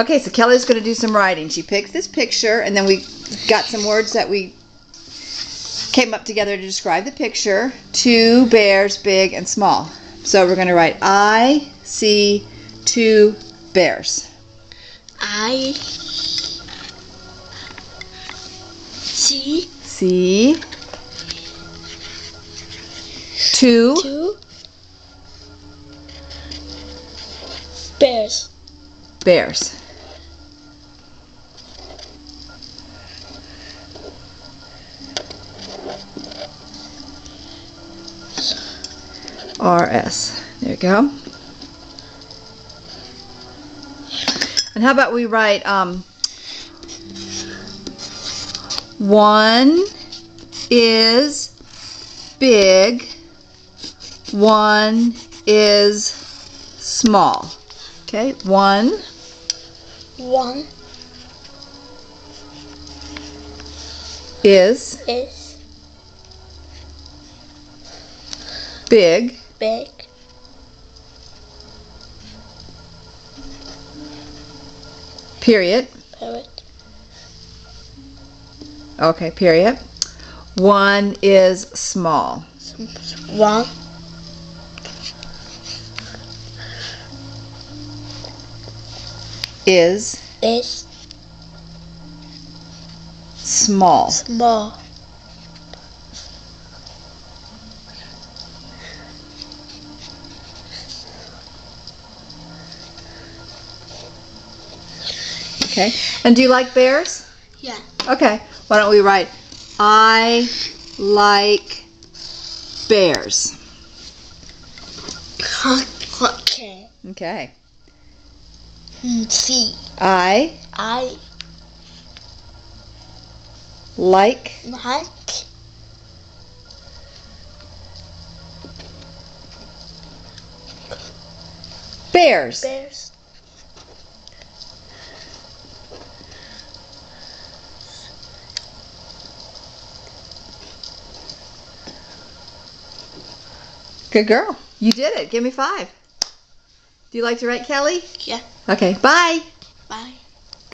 Okay, so Kelly's going to do some writing. She picked this picture, and then we got some words that we came up together to describe the picture. Two bears, big and small. So we're going to write I see two bears. I see See two two bears. bears. RS. There you go. And how about we write um, one is big, one is small. Okay, one One is is big, big. period. Okay, period. One is small. One Is is small. small. Okay. And do you like bears? Yeah. Okay. Why don't we write I like bears. Okay. Okay. See, I I like like bears. bears. Good girl. You did it. Give me five. Do you like to write Kelly? Yeah. Okay. Bye. Bye.